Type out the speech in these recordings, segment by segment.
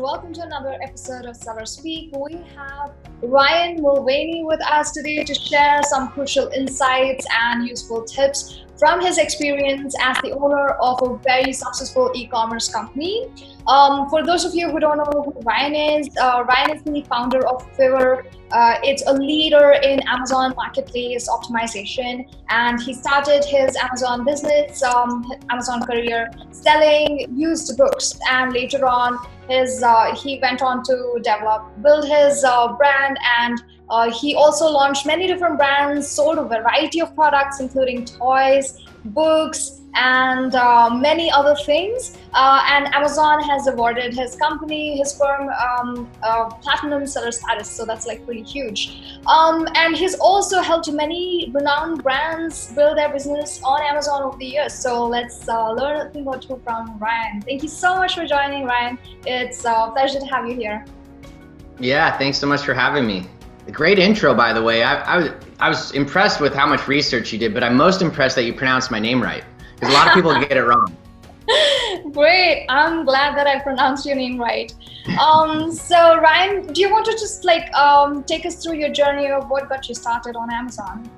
welcome to another episode of Seller Speak. We have Ryan Mulvany with us today to share some crucial insights and useful tips from his experience as the owner of a very successful e-commerce company. Um, for those of you who don't know who Ryan is, uh, Ryan is the founder of Quiverr. Uh, it's a leader in Amazon Marketplace optimization, and he started his Amazon business, um, Amazon career, selling used books. And later on, his uh, he went on to develop, build his uh, brand, and uh, he also launched many different brands, sold a variety of products, including toys, books, and uh, many other things. Uh, and Amazon has awarded his company, his firm, um, uh, platinum seller status. So that's like pretty huge. Um, and he's also helped many renowned brands build their business on Amazon over the years. So let's uh, learn a thing or two from Ryan. Thank you so much for joining, Ryan. It's a pleasure to have you here. Yeah, thanks so much for having me. Great intro, by the way. I, I, was I was impressed with how much research you did, but I'm most impressed that you pronounced my name right because a lot of people get it wrong. Great. I'm glad that I pronounced your name right. Um, so Ryan, do you want to just like um, take us through your journey of what got you started on Amazon?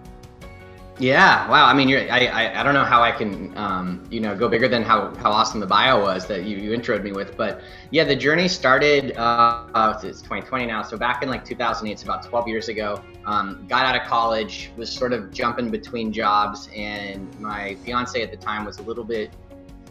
Yeah. Wow. I mean, you're, I, I, I don't know how I can, um, you know, go bigger than how, how awesome the bio was that you, you introed me with. But yeah, the journey started, uh, uh, it's 2020 now. So back in like 2008, it's about 12 years ago, um, got out of college, was sort of jumping between jobs. And my fiance at the time was a little bit,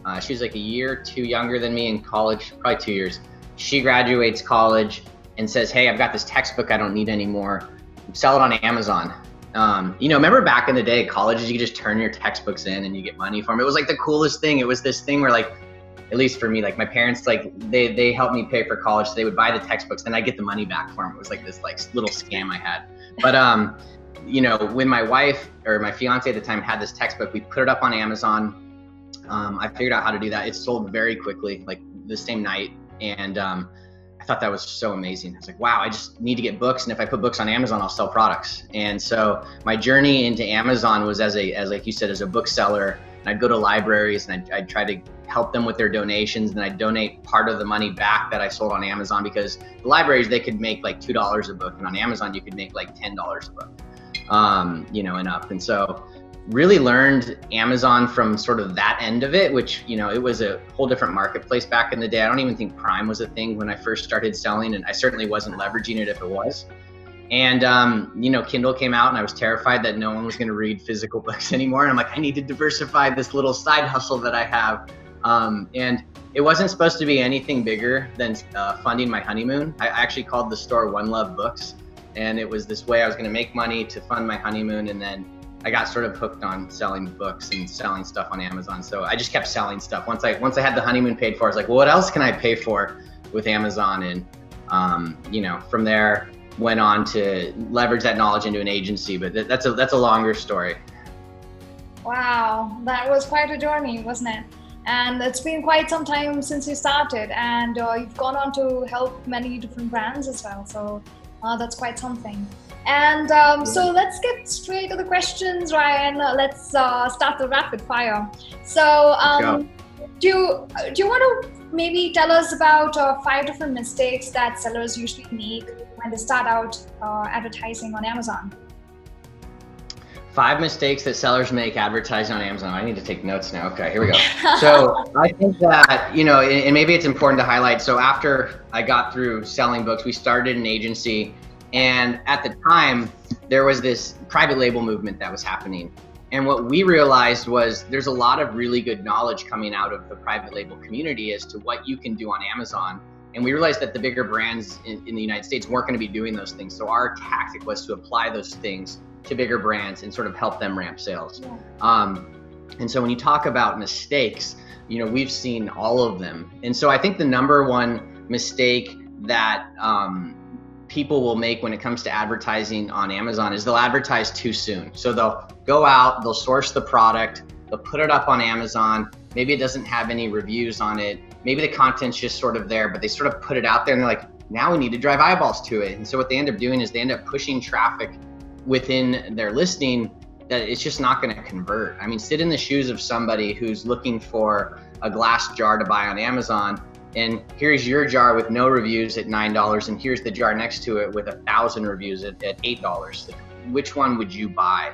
uh, she was like a year two younger than me in college, probably two years. She graduates college and says, Hey, I've got this textbook I don't need anymore. Sell it on Amazon. Um, you know, remember back in the day, colleges, you could just turn your textbooks in and you get money for them. It was like the coolest thing. It was this thing where like, at least for me, like my parents, like they, they helped me pay for college. So they would buy the textbooks, then I get the money back for them. It was like this like little scam I had. But, um, you know, when my wife or my fiance at the time had this textbook, we put it up on Amazon. Um, I figured out how to do that. It sold very quickly, like the same night. And, um, I thought that was so amazing. I was like, wow, I just need to get books, and if I put books on Amazon, I'll sell products. And so my journey into Amazon was as a, as like you said, as a bookseller. And I'd go to libraries and I'd, I'd try to help them with their donations, and I'd donate part of the money back that I sold on Amazon because the libraries they could make like two dollars a book, and on Amazon you could make like ten dollars a book, um, you know, and up. And so really learned Amazon from sort of that end of it, which, you know, it was a whole different marketplace back in the day. I don't even think Prime was a thing when I first started selling, and I certainly wasn't leveraging it if it was. And, um, you know, Kindle came out, and I was terrified that no one was going to read physical books anymore. And I'm like, I need to diversify this little side hustle that I have. Um, and it wasn't supposed to be anything bigger than uh, funding my honeymoon. I actually called the store One Love Books. And it was this way I was going to make money to fund my honeymoon and then I got sort of hooked on selling books and selling stuff on Amazon. So I just kept selling stuff. Once I once I had the honeymoon paid for, I was like, well, what else can I pay for with Amazon? And um, you know, from there went on to leverage that knowledge into an agency. But th- that's a that's a longer story. Wow, that was quite a journey, wasn't it? And it's been quite some time since you started, and uh, you've gone on to help many different brands as well. So uh, that's quite something. And um, so let's get straight to the questions, Ryan. Let's uh, start the rapid fire. So, um, do you, do you want to maybe tell us about uh, five different mistakes that sellers usually make when they start out uh, advertising on Amazon? Five mistakes that sellers make advertising on Amazon. I need to take notes now. Okay, here we go. So I think that, you know, and maybe it's important to highlight. So after I got through selling books, we started an agency and at the time, there was this private label movement that was happening. And what we realized was there's a lot of really good knowledge coming out of the private label community as to what you can do on Amazon. And we realized that the bigger brands in, in the United States weren't going to be doing those things. So our tactic was to apply those things to bigger brands and sort of help them ramp sales. Yeah. Um, and so when you talk about mistakes, you know, we've seen all of them. And so I think the number one mistake that um, people will make when it comes to advertising on Amazon is they'll advertise too soon. So they'll go out, they'll source the product, they'll put it up on Amazon. Maybe it doesn't have any reviews on it. Maybe the content's just sort of there, but they sort of put it out there and they're like, now we need to drive eyeballs to it. And so what they end up doing is they end up pushing traffic within their listing that it's just not going to convert. I mean, sit in the shoes of somebody who's looking for a glass jar to buy on Amazon and here's your jar with no reviews at nine dollars, and here's the jar next to it with a thousand reviews at, at eight dollars. Which one would you buy?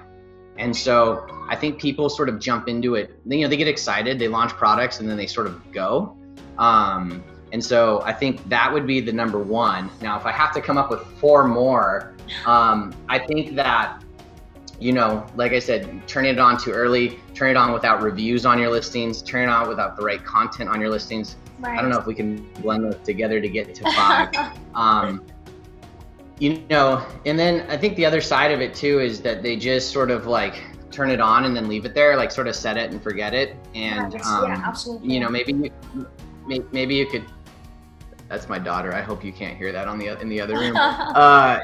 And so I think people sort of jump into it. You know, they get excited, they launch products, and then they sort of go. Um, and so I think that would be the number one. Now, if I have to come up with four more, um, I think that, you know, like I said, turn it on too early, turn it on without reviews on your listings, turn it on without the right content on your listings. Right. I don't know if we can blend those together to get to five. um, you know, and then I think the other side of it too is that they just sort of like turn it on and then leave it there, like sort of set it and forget it. And, um, yeah, absolutely. you know, maybe you, maybe you could that's my daughter. I hope you can't hear that on the in the other room. uh,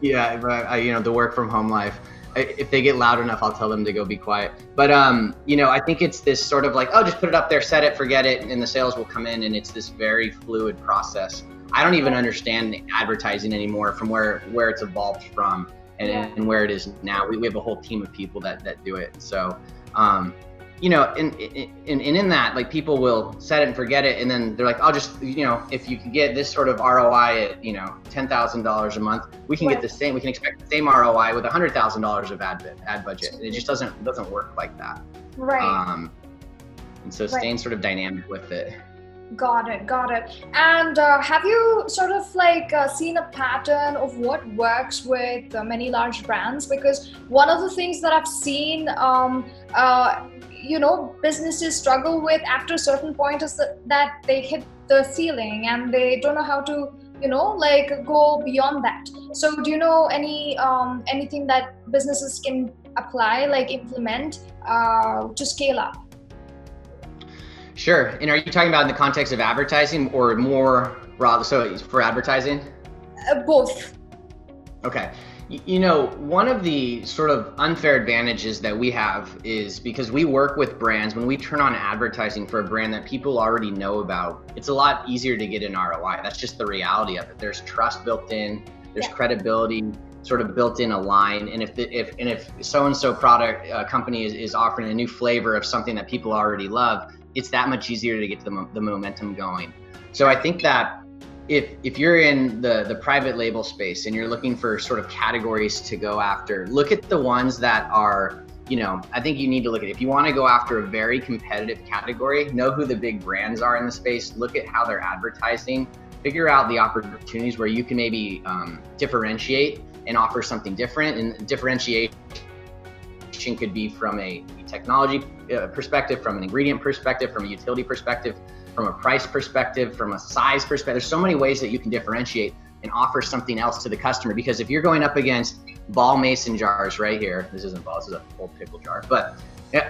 yeah, but I, you know the work from home life. If they get loud enough, I'll tell them to go be quiet. But um, you know, I think it's this sort of like, oh, just put it up there, set it, forget it, and the sales will come in, and it's this very fluid process. I don't even understand advertising anymore from where where it's evolved from and, yeah. and where it is now. We, we have a whole team of people that that do it. So um, you know, and, and, and in that, like people will set it and forget it. And then they're like, I'll just, you know, if you can get this sort of ROI at, you know, $10,000 a month, we can right. get the same, we can expect the same ROI with $100,000 of ad, ad budget. It just doesn't, doesn't work like that. Right. Um, and so staying right. sort of dynamic with it. Got it, got it. And uh, have you sort of like uh, seen a pattern of what works with uh, many large brands? Because one of the things that I've seen um, uh, you know businesses struggle with after a certain point is that, they hit the ceiling and they don't know how to you know like go beyond that. So do you know any um, anything that businesses can apply like implement uh, to scale up? Sure. And are you talking about in the context of advertising or more broad so for advertising? Uh, both. Okay you know, one of the sort of unfair advantages that we have is because we work with brands, when we turn on advertising for a brand that people already know about, it's a lot easier to get an ROI. That's just the reality of it. There's trust built in, there's yeah. credibility sort of built in a line. And if the, if and if so and so product uh, company is, is offering a new flavor of something that people already love, it's that much easier to get the, the momentum going. So I think that if if you're in the the private label space and you're looking for sort of categories to go after, look at the ones that are you know, I think you need to look at it. if you want to go after a very competitive category, know who the big brands are in the space, look at how they're advertising, figure out the opportunities where you can maybe um, differentiate and offer something different. And differentiation could be from a technology uh, perspective, from an ingredient perspective, from a utility perspective from a price perspective, from a size perspective. There's so many ways that you can differentiate and offer something else to the customer. Because if you're going up against ball mason jars right here, this isn't ball, this is a old pickle jar, but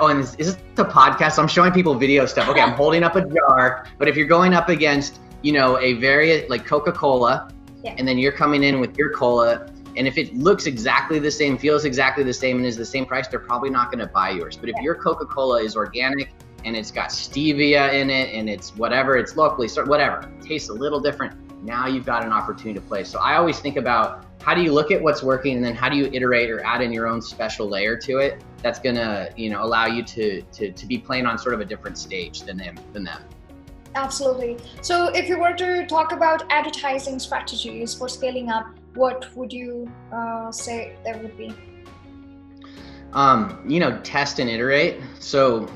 oh, and this, is this a podcast? I'm showing people video stuff. Okay, I'm holding up a jar, but if you're going up against, you know, a very like Coca-Cola, yeah. and then you're coming in with your cola, and if it looks exactly the same, feels exactly the same, and is the same price, they're probably not going to buy yours. But if yeah. your Coca-Cola is organic and it's got stevia in it and it's whatever, it's locally, so whatever, it tastes a little different. Now you've got an opportunity to play. So I always think about how do you look at what's working and then how do you iterate or add in your own special layer to it that's gonna, you know, allow you to to, to be playing on sort of a different stage than them than them. Absolutely. So if you were to talk about advertising strategies for scaling up, what would you uh, say there would be? Um, you know, test and iterate. So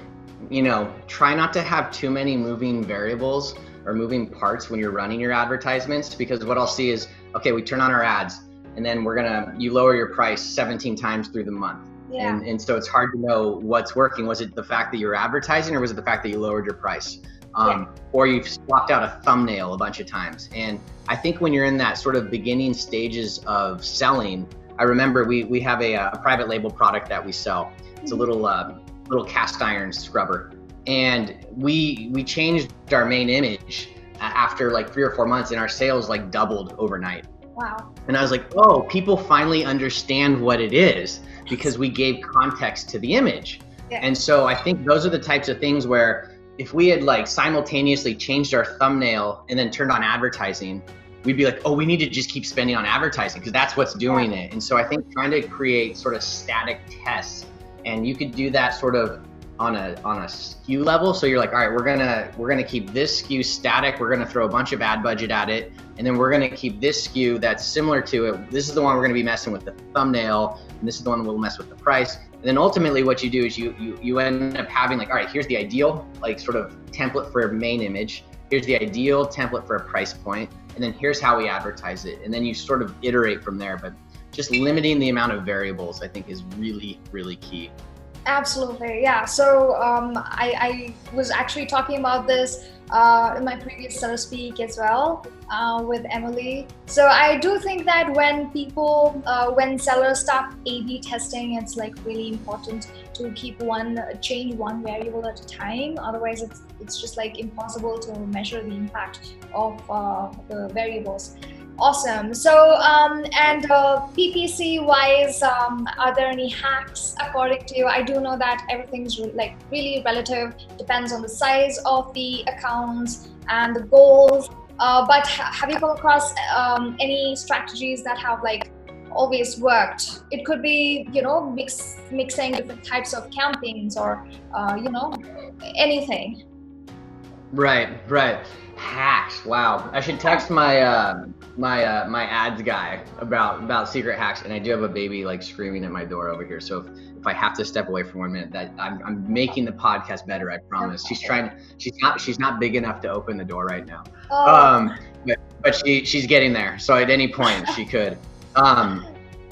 you know, try not to have too many moving variables or moving parts when you're running your advertisements because what I'll see is, okay, we turn on our ads and then we're gonna, you lower your price 17 times through the month. Yeah. And, and so it's hard to know what's working. Was it the fact that you're advertising or was it the fact that you lowered your price? Um, yeah. Or you've swapped out a thumbnail a bunch of times. And I think when you're in that sort of beginning stages of selling, I remember we, we have a, a private label product that we sell. It's a mm-hmm. little uh, little cast iron scrubber. And we we changed our main image uh, after like three or four months, and our sales like doubled overnight. Wow. And I was like, oh, people finally understand what it is because we gave context to the image. Yeah. And so I think those are the types of things where if we had like simultaneously changed our thumbnail and then turned on advertising, we'd be like, oh, we need to just keep spending on advertising because that's what's doing it. And so I think trying to create sort of static tests and you could do that sort of on a on a SKU level. So you're like, all right, we're gonna we're gonna keep this SKU static. We're gonna throw a bunch of ad budget at it, and then we're gonna keep this SKU that's similar to it. This is the one we're gonna be messing with the thumbnail, and this is the one we'll mess with the price. And then ultimately, what you do is you you you end up having like, all right, here's the ideal like sort of template for a main image. Here's the ideal template for a price point, and then here's how we advertise it. And then you sort of iterate from there. But just limiting the amount of variables, I think, is really really key. Absolutely, yeah. So um, I, I, was actually talking about this uh, in my previous Seller Speak as well uh, with Emily. So I do think that when people, uh, when sellers start A/B testing, it's like really important to keep one change one variable at a time. Otherwise, it's it's just like impossible to measure the impact of uh, the variables. Awesome. So, um, and uh, PPC wise, um, are there any hacks according to you? I do know that everything's re- like really relative, depends on the size of the accounts and the goals. Uh, but ha- have you come across um, any strategies that have like always worked? It could be, you know, mix mixing different types of campaigns or, uh, you know, anything. Right, right. Hacks. Wow. I should text my uh, my uh, my ads guy about about secret hacks, and I do have a baby like screaming at my door over here. So if, if I have to step away for one minute, that I'm, I'm making the podcast better. I promise. She's trying. She's not. She's not big enough to open the door right now. Oh. Um, but, but she she's getting there. So at any point she could. Um,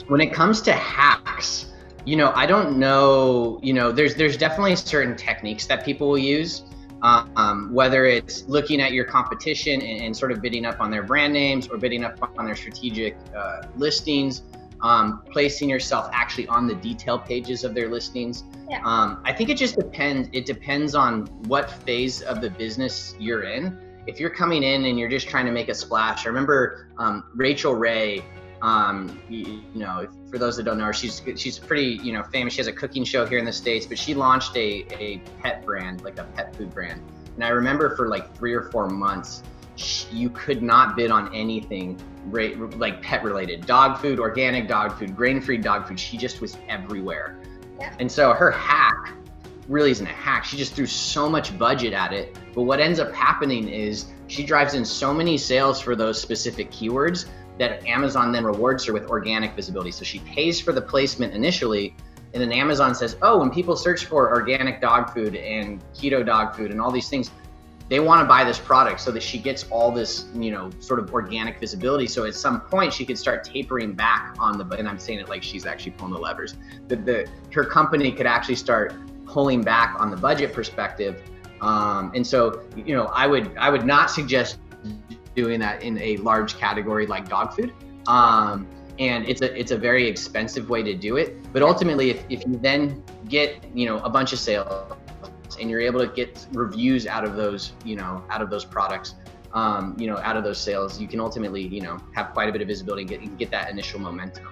when it comes to hacks, you know, I don't know. You know, there's there's definitely certain techniques that people will use um, whether it's looking at your competition and, and, sort of bidding up on their brand names or bidding up on their strategic uh, listings, um, placing yourself actually on the detail pages of their listings. Yeah. Um, I think it just depends. It depends on what phase of the business you're in. If you're coming in and you're just trying to make a splash, I remember um, Rachael Ray um, you, you, know, for those that don't know her, she's she's pretty you know famous. She has a cooking show here in the states, but she launched a a pet brand, like a pet food brand. And I remember for like three or four months, she, you could not bid on anything like pet related, dog food, organic dog food, grain free dog food. She just was everywhere. Yeah. And so her hack really isn't a hack. She just threw so much budget at it. But what ends up happening is she drives in so many sales for those specific keywords that Amazon then rewards her with organic visibility. So she pays for the placement initially, and then Amazon says, oh, when people search for organic dog food and keto dog food and all these things, they want to buy this product so that she gets all this, you know, sort of organic visibility. So at some point she could start tapering back on the, and I'm saying it like she's actually pulling the levers. That the her company could actually start pulling back on the budget perspective. Um, and so, you know, I would I would not suggest doing that in a large category like dog food. Um, and it's a it's a very expensive way to do it. But ultimately, if, if you then get you know a bunch of sales and you're able to get reviews out of those you know out of those products, um, you know out of those sales, you can ultimately you know have quite a bit of visibility and get get that initial momentum.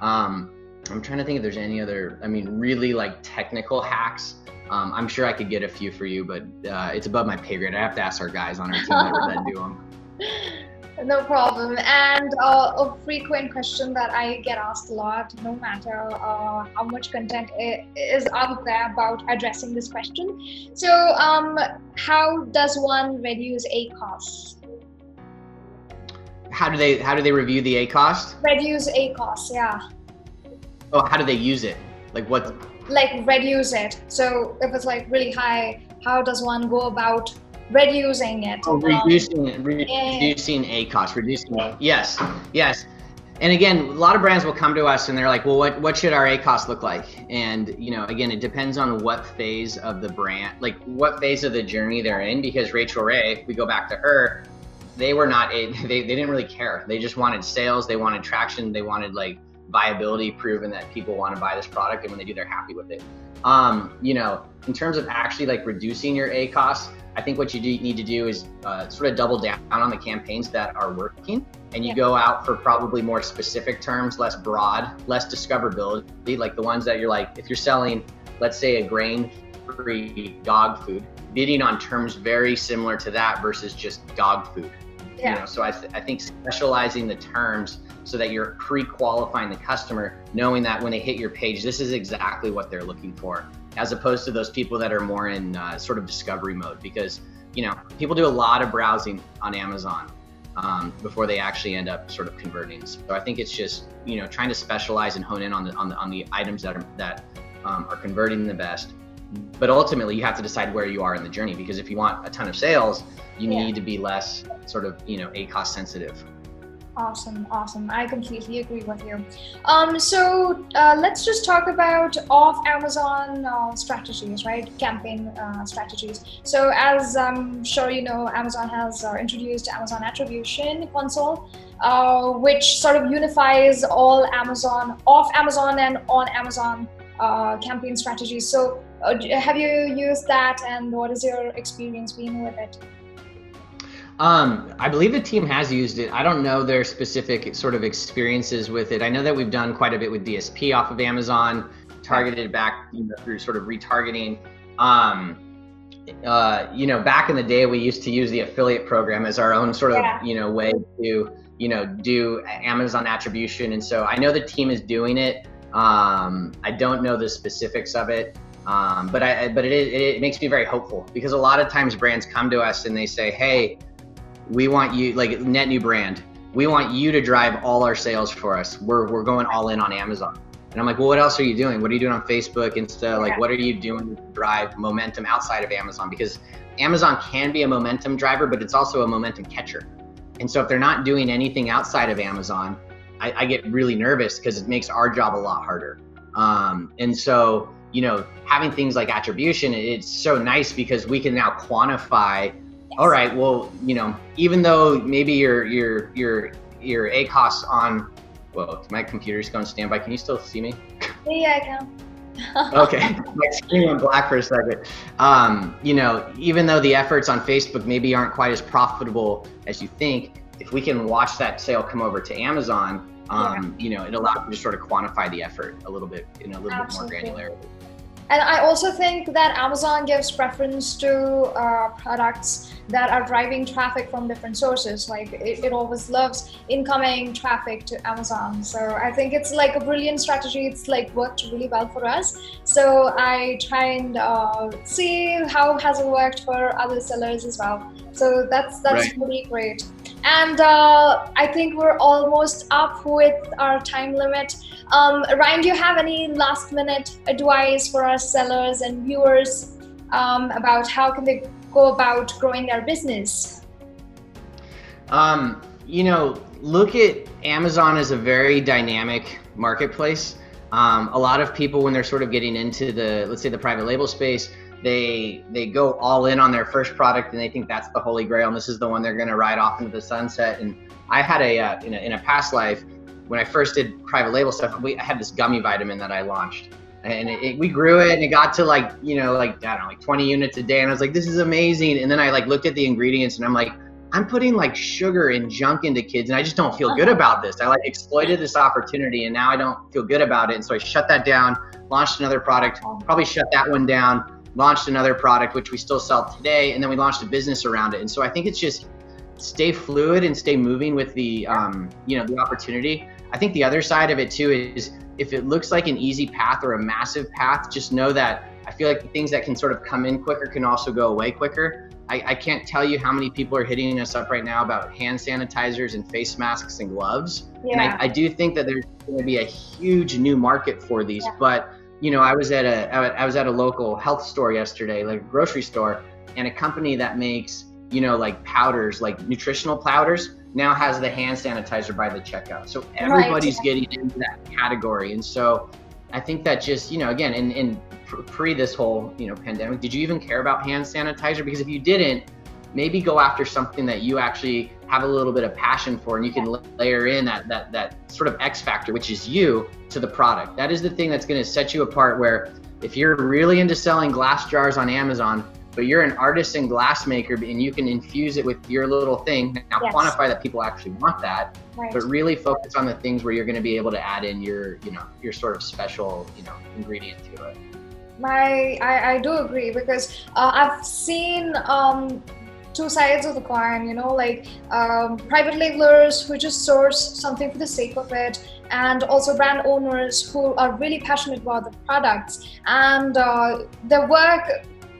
Um, I'm trying to think if there's any other I mean really like technical hacks. Um, I'm sure I could get a few for you, but uh, it's above my pay grade. I have to ask our guys on our team that, do them. No problem. And uh, a frequent question that I get asked a lot, no matter uh, how much content is out there about addressing this question. So, um, how does one reduce ACoS How do they how do they review the ACoS? Reduce ACoS yeah. Oh, how do they use it? Like what? Like reduce it. So if it's like really high, how does one go about reducing it. Oh, reducing it, reducing yeah. ACoS, reducing it. Yes, yes. And again, a lot of brands will come to us and they're like, well, what, what should our ACoS look like? And, you know, again, it depends on what phase of the brand, like what phase of the journey they're in, because Rachael Ray, if we go back to her, they were not, a, they, they didn't really care. They just wanted sales, they wanted traction, they wanted like viability proven that people want to buy this product. And when they do, they're happy with it. Um, you know, in terms of actually like reducing your ACoS, I think what you do, need to do is uh, sort of double down on the campaigns that are working, and you yeah. go out for probably more specific terms, less broad, less discoverability, like the ones that you're like, if you're selling, let's say, a grain-free dog food, bidding on terms very similar to that versus just dog food. Yeah. You know, so I, th- I think specializing the terms so that you're pre-qualifying the customer, knowing that when they hit your page, this is exactly what they're looking for. As opposed to those people that are more in uh, sort of discovery mode because you know people do a lot of browsing on Amazon um, before they actually end up sort of converting. So I think it's just you know trying to specialize and hone in on the on the, on the items that are that um, are converting the best. But ultimately, you have to decide where you are in the journey because if you want a ton of sales, you yeah. need to be less sort of you know ACOS sensitive. Awesome, awesome. I completely agree with you. Um, so uh, let's just talk about off Amazon uh, strategies, right? Campaign uh, strategies. So as I'm sure you know, Amazon has uh, introduced Amazon Attribution Console, uh, which sort of unifies all Amazon, off Amazon and on Amazon uh, campaign strategies. So have you used that, and what is your experience being with it? Um, I believe the team has used it. I don't know their specific sort of experiences with it. I know that we've done quite a bit with DSP off of Amazon, targeted back you know, through sort of retargeting. Um, uh, you know, back in the day, we used to use the affiliate program as our own sort of yeah. you know way to you know do Amazon attribution, and so I know the team is doing it. Um, I don't know the specifics of it. Um, but I, but it, it makes me very hopeful because a lot of times brands come to us and they say, "Hey, we want you like net new brand. We want you to drive all our sales for us. We're, we're going all in on amazon. And i'm like well what else are you doing? What are you doing on facebook insta? Like what are you doing to drive momentum outside of amazon? Because amazon can be a momentum driver but it's also a momentum catcher. And so if they're not doing anything outside of amazon i, I get really nervous because it makes our job a lot harder. Um, and so you know having things like attribution it's so nice because we can now quantify all right, well, you know, even though maybe your your your your ACOS on, well, my computer's going standby. Can you still see me? Yeah, I can. okay, my screen went black for a second. Um, you know, even though the efforts on Facebook maybe aren't quite as profitable as you think, if we can watch that sale come over to Amazon, um, yeah. you know, it allows you to sort of quantify the effort a little bit in a little Absolutely. bit more granularity. And I also think that Amazon gives preference to uh, products that are driving traffic from different sources. Like it, it, always loves incoming traffic to Amazon. So I think it's like a brilliant strategy. It's like worked really well for us. So I try and uh, see how has it worked for other sellers as well. So that's that's right. really great. And uh, I think we're almost up with our time limit. Um, Ryan, do you have any last minute advice for our sellers and viewers um, about how can they go about growing their business? Um, you know, look at Amazon as a very dynamic marketplace. Um, a lot of people, when they're sort of getting into the, let's say, the private label space, they they go all in on their first product and they think that's the holy grail and this is the one they're going to ride off into the sunset. And I had a, uh, in a in a past life when I first did private label stuff, we I had this gummy vitamin that I launched. And it, it, we grew it and it got to like, you know, like, I don't know, like 20 units a day. And I was like, this is amazing. And then I like looked at the ingredients and I'm like, I'm putting like sugar and junk into kids and I just don't feel good about this. I like exploited this opportunity and now I don't feel good about it. And so I shut that down, launched another product, probably shut that one down launched another product which we still sell today and then we launched a business around it and so i think it's just stay fluid and stay moving with the um, you know the opportunity i think the other side of it too is if it looks like an easy path or a massive path just know that i feel like the things that can sort of come in quicker can also go away quicker I, I can't tell you how many people are hitting us up right now about hand sanitizers and face masks and gloves yeah. and I, I do think that there's going to be a huge new market for these yeah. but you know, I was at a I was at a local health store yesterday, like a grocery store, and a company that makes you know like powders, like nutritional powders, now has the hand sanitizer by the checkout. So everybody's right. getting into that category, and so I think that just you know again in in pre this whole you know pandemic, did you even care about hand sanitizer? Because if you didn't, maybe go after something that you actually have a little bit of passion for and you can layer in that that that sort of x factor which is you to the product that is the thing that's going to set you apart where if you're really into selling glass jars on amazon but you're an artisan glass maker and you can infuse it with your little thing now yes. quantify that people actually want that right. but really focus on the things where you're going to be able to add in your you know your sort of special you know ingredient to it my I, I do agree because uh, I've seen um, two sides of the coin you know like um, private labelers who just source something for the sake of it and also brand owners who are really passionate about the products. And uh, their work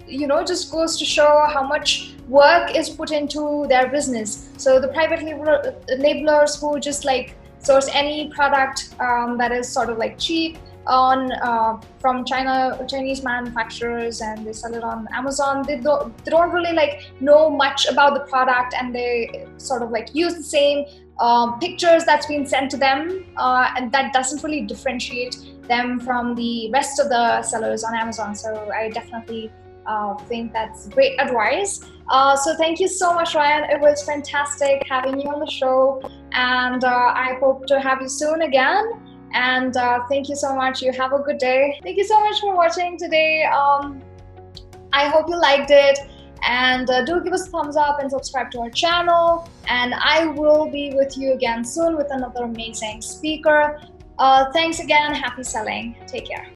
you know just goes to show how much work is put into their business. So the private labelers who just like source any product um, that is sort of like cheap on uh, from China Chinese manufacturers and they sell it on Amazon. They don't they don't really like know much about the product and they sort of like use the same um, pictures that's been sent to them uh, and that doesn't really differentiate them from the rest of the sellers on Amazon. So I definitely uh, think that's great advice. Uh, so thank you so much, Ryan. It was fantastic having you on the show, and uh, I hope to have you soon again. And uh, thank you so much. You have a good day. Thank you so much for watching today. Um, I hope you liked it. And uh, do give us a thumbs up and subscribe to our channel. And I will be with you again soon with another amazing speaker. Uh, thanks again. Happy selling. Take care.